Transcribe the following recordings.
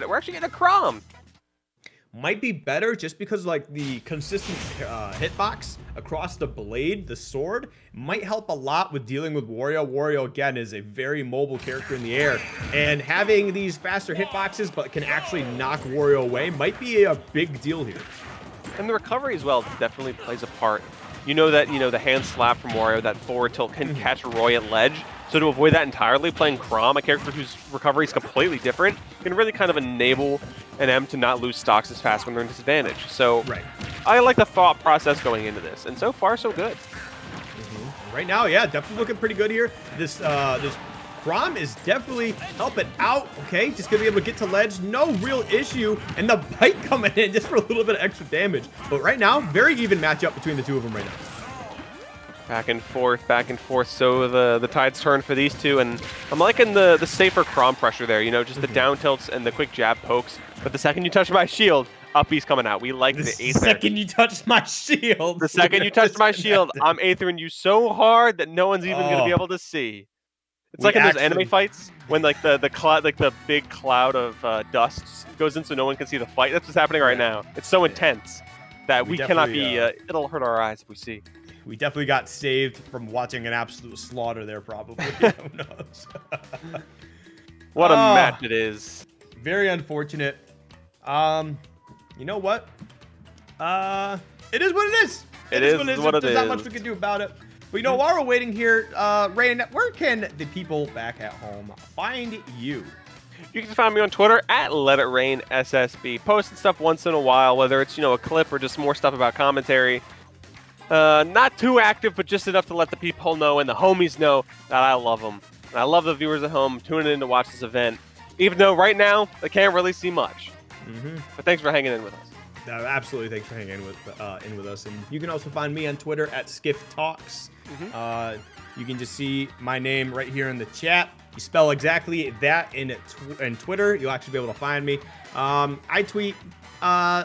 but we're actually getting a Chrom might be better just because like the consistent uh, hitbox across the blade, the sword, might help a lot with dealing with Wario. Wario again is a very mobile character in the air, and having these faster hitboxes but can actually knock Wario away might be a big deal here. And the recovery as well definitely plays a part. You know that you know the hand slap from Wario, that forward tilt can mm-hmm. catch Roy at ledge. So to avoid that entirely, playing Chrom, a character whose recovery is completely different, can really kind of enable NM to not lose stocks as fast when they're in disadvantage. So right. I like the thought process going into this, and so far so good. Mm -hmm. Right now, yeah, definitely looking pretty good here. This uh, this Chrom is definitely helping out. Okay, just gonna be able to get to ledge, no real issue, and the bite coming in just for a little bit of extra damage. But right now, very even matchup between the two of them right now. Back and forth, back and forth. So the the tides turn for these two, and I'm liking the the safer Chrom pressure there. You know, just the mm-hmm. down tilts and the quick jab pokes. But the second you touch my shield, up B's coming out. We like the, the Aether. second you touch my shield. The second you touch my shield, I'm Aethering you so hard that no one's even oh. gonna be oh. able to see. It's we like in those anime fights when like the the cloud, like the big cloud of uh, dust goes in so no one can see the fight. That's what's happening right now. It's so intense that we, we cannot be. Uh, uh, it'll hurt our eyes if we see we definitely got saved from watching an absolute slaughter there, probably. Who knows? what a oh, match it is. Very unfortunate. Um, you know what? Uh, it is what it is. it, it is, is, what it is. What There's not much we can do about it. But you know, while we're waiting here, uh, Rain, where can the people back at home find you? You can find me on Twitter at Let It Rain SSB. Posting stuff once in a while, whether it's you know a clip or just more stuff about commentary. Uh, not too active, but just enough to let the people know and the homies know that I love them. And I love the viewers at home tuning in to watch this event, even though right now they can't really see much. Mm-hmm. But thanks for hanging in with us. Uh, absolutely, thanks for hanging in with uh, in with us. And you can also find me on Twitter at Skiff Talks. Mm-hmm. Uh, you can just see my name right here in the chat. You spell exactly that in tw- in Twitter, you'll actually be able to find me. Um, I tweet, uh,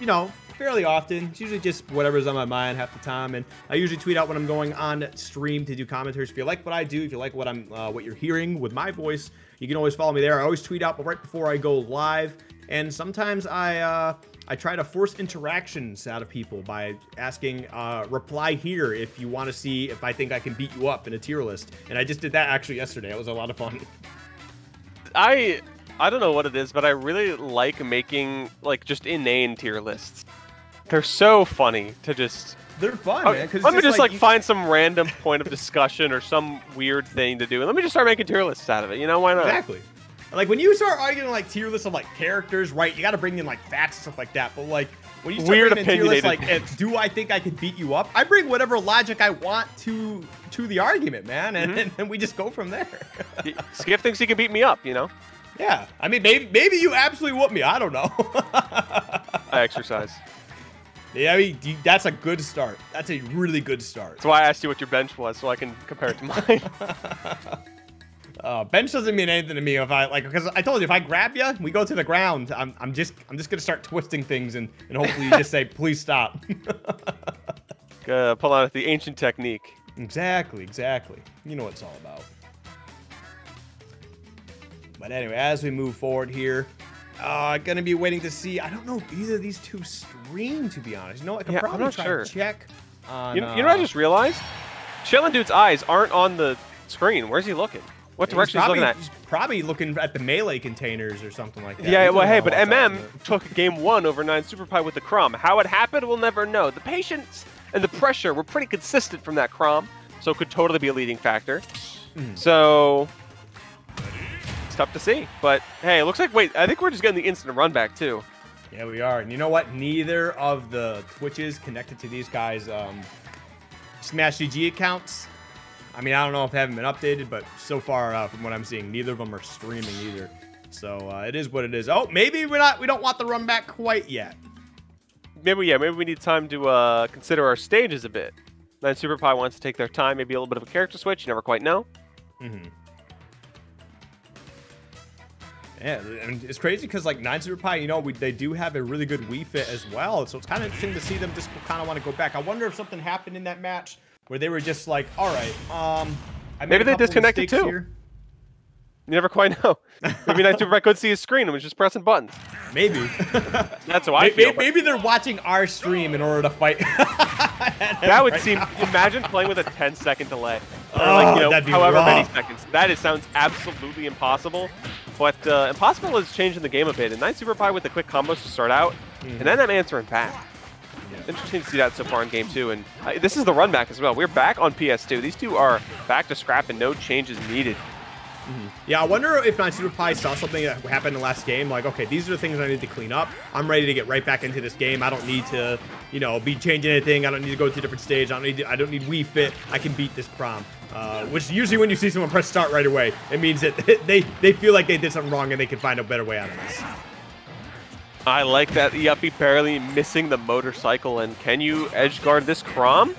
you know, fairly often. It's usually just whatever's on my mind half the time, and I usually tweet out when I'm going on stream to do commentaries. If you like what I do, if you like what I'm, uh, what you're hearing with my voice, you can always follow me there. I always tweet out right before I go live, and sometimes I. Uh, I try to force interactions out of people by asking, uh, reply here if you want to see if I think I can beat you up in a tier list. And I just did that actually yesterday. It was a lot of fun. I I don't know what it is, but I really like making like just inane tier lists. They're so funny to just. They're fun, oh, man. Let me just like, like find some random point of discussion or some weird thing to do, and let me just start making tier lists out of it. You know why not? Exactly. Like when you start arguing like tier lists of like characters, right? You got to bring in like facts and stuff like that. But like when you start weird bringing in tier lists, like, eh, do I think I can beat you up? I bring whatever logic I want to to the argument, man, and, mm-hmm. and, and we just go from there. Skiff thinks he can beat me up, you know. Yeah, I mean, maybe maybe you absolutely whoop me. I don't know. I exercise. Yeah, I mean, that's a good start. That's a really good start. That's why I asked you what your bench was, so I can compare it to mine. uh, bench doesn't mean anything to me if I like because I told you if I grab you, we go to the ground. I'm, I'm just I'm just gonna start twisting things and and hopefully you just say please stop. uh, pull out the ancient technique. Exactly, exactly. You know what it's all about. But anyway, as we move forward here, uh, gonna be waiting to see. I don't know if either of these two stream, to be honest. You know, I can yeah, probably try sure. to check. On, you, know, uh, you know what I just realized? Chillin' Dude's eyes aren't on the screen. Where's he looking? What direction he's, probably, looking at? He's probably looking at the melee containers or something like that. Yeah, well, hey, but MM took game one over nine Super Pie with the Chrom. How it happened, we'll never know. The patience and the pressure were pretty consistent from that Chrom, so it could totally be a leading factor. Mm. So it's tough to see. But hey, it looks like, wait, I think we're just getting the instant run back too. Yeah, we are. And you know what? Neither of the Twitches connected to these guys' um, Smash GG accounts. I mean, I don't know if they haven't been updated, but so far, uh, from what I'm seeing, neither of them are streaming either. So uh, it is what it is. Oh, maybe we're not. We don't want the run back quite yet. Maybe yeah. Maybe we need time to uh, consider our stages a bit. Then Super Pie wants to take their time. Maybe a little bit of a character switch. You never quite know. Mm-hmm. Yeah, and it's crazy because like Nine Super Pie, you know, we, they do have a really good Wii Fit as well. So it's kind of interesting to see them just kind of want to go back. I wonder if something happened in that match where they were just like, all right, um, maybe they disconnected too. Here. You never quite know. Maybe Nine Super could see his screen and was just pressing buttons. Maybe. That's why I maybe, feel. maybe they're watching our stream in order to fight. that would seem. Imagine playing with a 10 second delay. Or Oh, like, you know, that'd be however many seconds. That is, sounds absolutely impossible. But uh, impossible is changing the game a bit. And Nine Super Pie with the quick combos to start out, and then NM answering back. Interesting to see that so far in game two. And uh, this is the run back as well. We're back on PS2. These two are back to scrap and no changes needed. Yeah, I wonder if Super Pie saw something that happened in the last game. Like, okay, these are the things I need to clean up. I'm ready to get right back into this game. I don't need to, you know, be changing anything. I don't need to go to a different stage. I don't need. To, I don't need Wii Fit. I can beat this Chrom. Uh, which usually when you see someone press start right away, it means that they they feel like they did something wrong and they can find a better way out of this. I like that Yuppie barely missing the motorcycle. And can you edge guard this Chrom?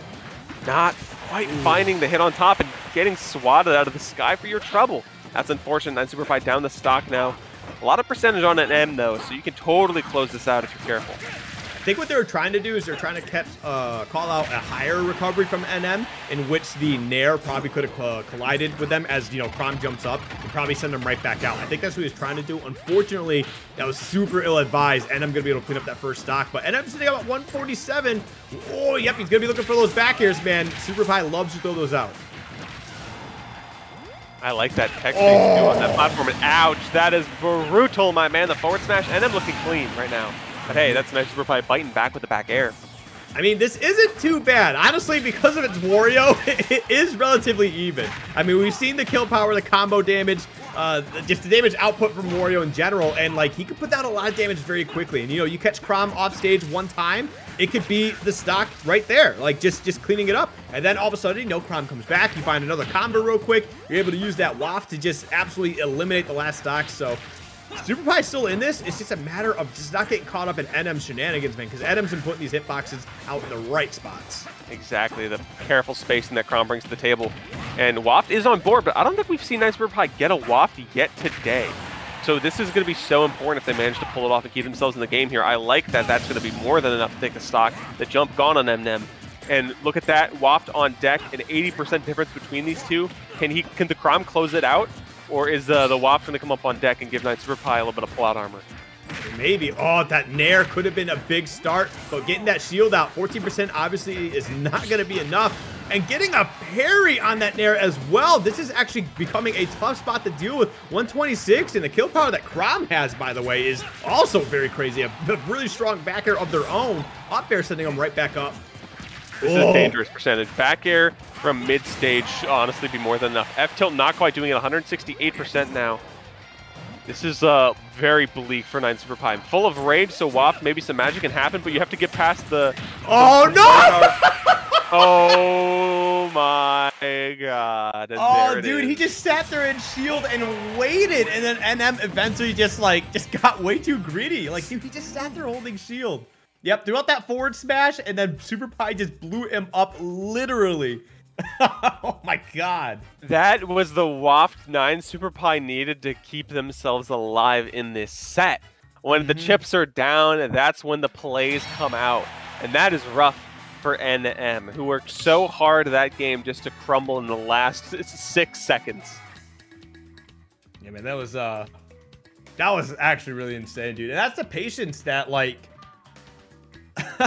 Not quite finding the hit on top and getting swatted out of the sky for your trouble. That's unfortunate. Nine Super Pie down the stock now. A lot of percentage on NM though, so you can totally close this out if you're careful. I think what they were trying to do is they're trying to catch, uh, call out a higher recovery from NM, in which the Nair probably could have uh, collided with them as, you know, Chrom jumps up and probably send them right back out. I think that's what he was trying to do. Unfortunately, that was super ill-advised. NM going to be able to clean up that first stock, but NM's sitting up at 147. Oh, yep, he's going to be looking for those back airs, man. Super Pie loves to throw those out. I like that tech oh. on that platform. And ouch, that is brutal, my man. The forward smash, and NM looking clean right now. But hey, that's Nine Super probably biting back with the back air. I mean, this isn't too bad. Honestly, because of its Wario, it is relatively even. I mean, we've seen the kill power, the combo damage, uh, just the damage output from Wario in general, and like he could put down a lot of damage very quickly. And you know, you catch Crom off stage one time, it could be the stock right there, like just just cleaning it up. And then all of a sudden, you know, Chrom comes back, you find another combo real quick, you're able to use that waft to just absolutely eliminate the last stock. So Super Pie's still in this. It's just a matter of just not getting caught up in NM's shenanigans, man, because NM's been putting these hitboxes out in the right spots. Exactly. The careful spacing that Chrom brings to the table. And Waft is on board, but I don't think we've seen Nine Super Pie get a Waft yet today. So this is going to be so important if they manage to pull it off and keep themselves in the game here. I like that that's going to be more than enough to take the stock. The jump gone on NM. And look at that, Waft on deck, an 80% difference between these two. Can he? Can the Chrom close it out? Or is uh, the Waft going to come up on deck and give Nine Super Pie a little bit of plot armor? Maybe. Oh, that Nair could have been a big start, but getting that shield out, 14% obviously is not going to be enough. And getting a parry on that Nair as well. This is actually becoming a tough spot to deal with. 126, and the kill power that Crom has, by the way, is also very crazy. A, a really strong back air of their own. Up air sending them right back up. This is a dangerous percentage. Back air from mid stage should honestly be more than enough. F tilt not quite doing it, 168% now. This is uh, very bleak for Nine Super Pie. Full of rage, so Waft, maybe some magic can happen, but you have to get past the. Oh no! oh my god! And oh, dude, he just sat there and shield and waited, and then NM eventually just like just got way too greedy. Like, dude, he just sat there holding shield. Yep, threw out that forward smash, and then Super Pie just blew him up literally. oh my god. That was the Waft 9 Super Pie needed to keep themselves alive in this set. When mm -hmm. the chips are down, that's when the plays come out. And that is rough for NM, who worked so hard that game just to crumble in the last six seconds. Yeah, man, that was uh that was actually really insane, dude. And that's the patience that like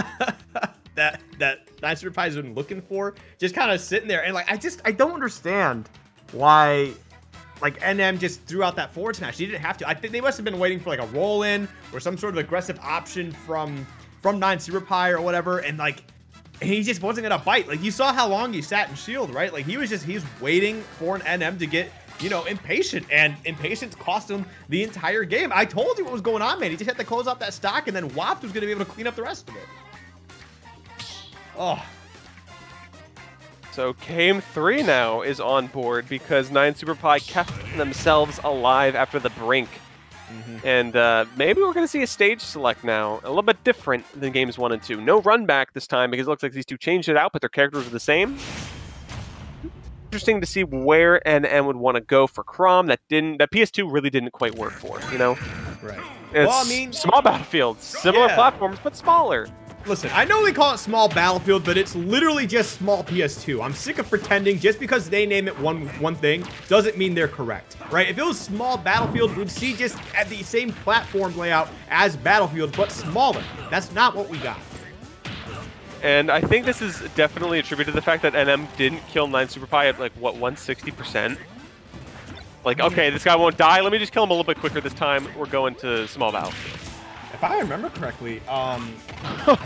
that that Nine Super Pie's been looking for, just kind of sitting there, and like I just I don't understand why like NM just threw out that forward smash. He didn't have to. I think they must have been waiting for like a roll in or some sort of aggressive option from from Nine Super Pie or whatever, and like he just wasn't gonna bite. Like you saw how long he sat in shield, right? Like he was just he's waiting for an NM to get you know, impatient, and impatience cost him the entire game. I told you what was going on, man. He just had to close out that stock, and then Waft was to be able to clean up the rest of it. Oh. So Game 3 now is on board because 9 Super Pie kept themselves alive after the brink. Mm -hmm. And uh, maybe we're going to see a stage select now, a little bit different than games 1 and 2. No run back this time because it looks like these two changed it out, but their characters are the same interesting to see where NM would want to go for Crom. That didn't that PS2 really didn't quite work for. You know, right? It's well, I mean, small battlefields, similar yeah. platforms, but smaller. Listen, I know they call it small battlefield, but it's literally just small PS2. I'm sick of pretending just because they name it one one thing doesn't mean they're correct, right? If it was small battlefield, we'd see just at the same platform layout as Battlefield, but smaller. That's not what we got. And I think this is definitely attributed to the fact that NM didn't kill 9 Super Pie at like, what, 160%? Like, okay, this guy won't die. Let me just kill him a little bit quicker this time. We're going to small battlefield. If I remember correctly, um,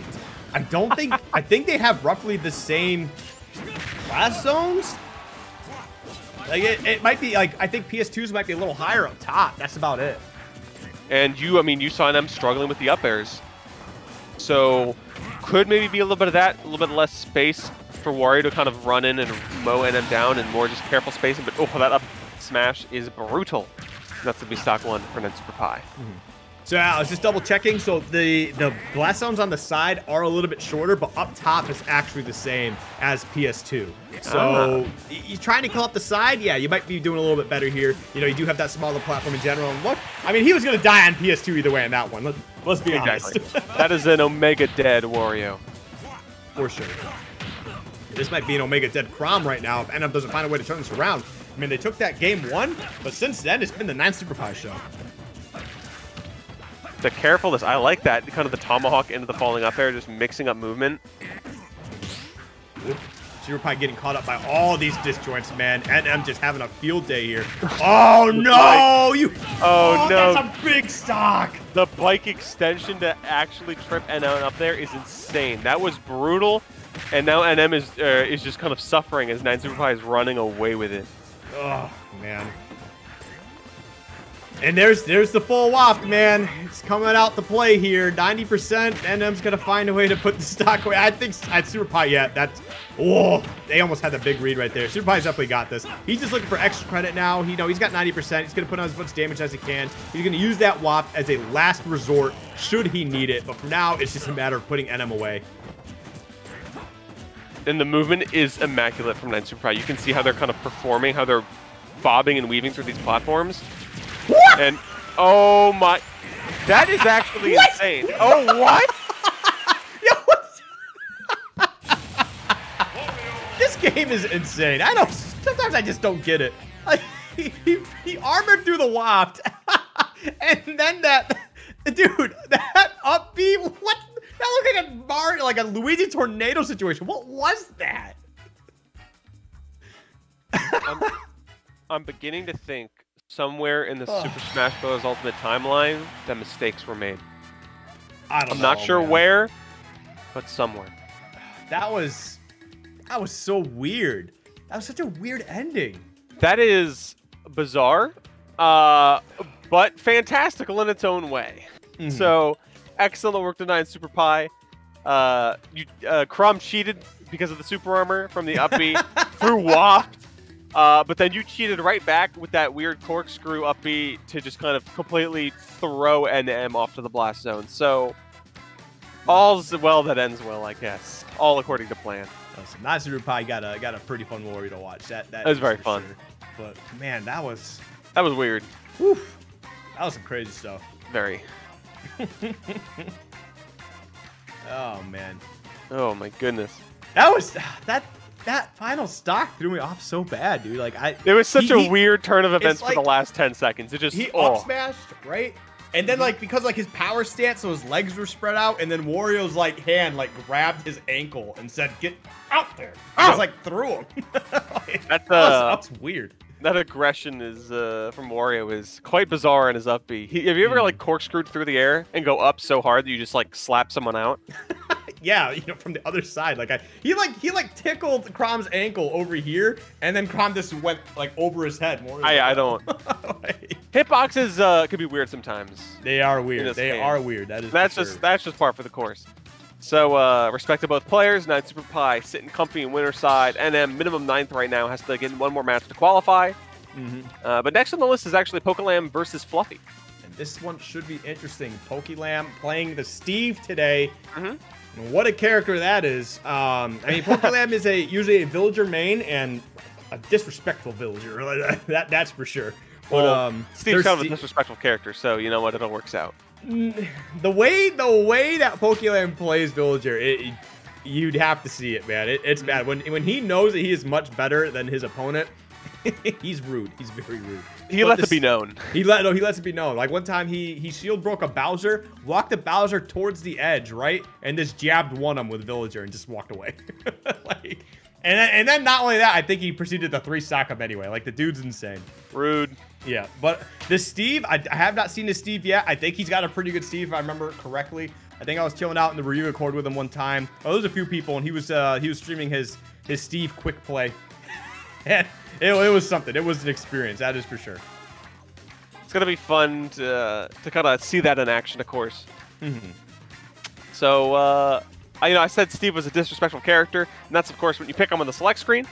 I don't think, I think they have roughly the same blast zones. Like, it, it might be, like, I think PS2s might be a little higher up top. That's about it. And you, I mean, you saw them struggling with the up airs. So could maybe be a little bit of that, a little bit less space for Wario to kind of run in and mow NM down and more just careful spacing. But oh, that up smash is brutal. That's the be stock one for Nine Super Pie. Mm -hmm. So I was just double checking. So the the blast zones on the side are a little bit shorter, but up top is actually the same as PS2. So uh you trying to kill up the side, yeah, you might be doing a little bit better here. You know, you do have that smaller platform in general. And look, I mean, he was gonna die on PS2 either way on that one. Let, us be exactly. honest. that is an Omega dead Wario. For sure. This might be an Omega dead Chrom right now if NM doesn't find a way to turn this around. I mean, they took that game one, but since then, it's been the ninth Super Pie show the carefulness. I like that. Kind of the tomahawk into the falling up air, just mixing up movement. Super Pie getting caught up by all these disjoints, man. And I'm just having a field day here. Oh, no! You. Oh, oh, no. That's a big stock. The bike extension to actually trip NM up there is insane. That was brutal. And now NM is uh, is just kind of suffering as 9 Super Pie is running away with it. Oh, man. And there's there's the full waft, man. It's coming out to play here. 90%. NM's gonna find a way to put the stock away. I think at Super Pie, yeah, that's oh, they almost had the big read right there. Super Pie's definitely got this. He's just looking for extra credit now. He know he's got 90%. He's gonna put on as much damage as he can. He's gonna use that waft as a last resort should he need it. But for now, it's just a matter of putting NM away. And the movement is immaculate from 9 Super Pie. You can see how they're kind of performing, how they're bobbing and weaving through these platforms. What? And oh my, that is actually insane. Oh what? this game is insane. I don't. Sometimes I just don't get it. Like, he, he, he armored through the waft, and then that dude, that up B, what? That looked like a bar, like a Luigi tornado situation. What was that? I'm, I'm beginning to think somewhere in the Super Smash Bros. Ultimate timeline that mistakes were made. I don't I'm know, not sure man. where, but somewhere. That was that was so weird. That was such a weird ending. That is bizarre, uh, but fantastical in its own way. Mm -hmm. So, excellent work to Nine Super Pie. Uh, you, uh, Chrom cheated because of the super armor from the up B through Waft uh, but then you cheated right back with that weird corkscrew up B to just kind of completely throw NM off to the blast zone. So all's well that ends well, I guess. All according to plan. Listen, Nazi Pi got a got a pretty fun Wario to watch. That that, that was very fun. Sure. But man, that was that was weird. Whew, that was some crazy stuff. Very. oh man. Oh my goodness. That was that that final stock threw me off so bad, dude. Like I, it was such he, a weird turn of events like, for the last ten seconds. It just he oh. up smashed right, and then like because like his power stance, so his legs were spread out, and then Wario's like hand like grabbed his ankle and said, "Get out there!" I was like threw him. like, that's uh, that's weird. That aggression is uh, from Wario is quite bizarre in his up B. He, have you ever mm. like corkscrewed through the air and go up so hard that you just like slap someone out? yeah, you know, from the other side. Like I, he like he like tickled Chrom's ankle over here, and then Chrom just went like over his head. More I I don't. Hitboxes uh, could be weird sometimes. They are weird. They game. are weird. That is. That's just sure. that's just part for the course. So uh, respect to both players. Nine Super Pie sitting comfy in winner side. NM minimum ninth right now has to get one more match to qualify. Mm -hmm. uh, but next on the list is actually Pokelam versus Fluffy. And this one should be interesting. Pokelam playing the Steve today. Mm -hmm. What a character that is. Um, I mean, Pokelam is a usually a villager main and a disrespectful villager. that that's for sure. But well, um, Steve's kind of a disrespectful character, so you know what? It all works out. the way the way that Pokeland plays Villager, it, it, you'd have to see it, man. It, it's bad when when he knows that he is much better than his opponent. he's rude. He's very rude. He but lets this, it be known. He let no. He lets it be known. Like one time, he he shield broke a Bowser, walked the Bowser towards the edge, right, and just jabbed one him with Villager and just walked away. like, and then, and then not only that, I think he proceeded to three sack him anyway. Like the dude's insane. Rude. Yeah, but the Steve, I, I have not seen the Steve yet. I think he's got a pretty good Steve, if I remember correctly. I think I was chilling out in the review record with him one time. Oh, there was a few people, and he was uh, he was streaming his his Steve quick play, and it, it was something. It was an experience, that is for sure. It's gonna be fun to uh, to kind of see that in action, of course. Mm -hmm. So, uh, I, you know, I said Steve was a disrespectful character, and that's of course when you pick him on the select screen.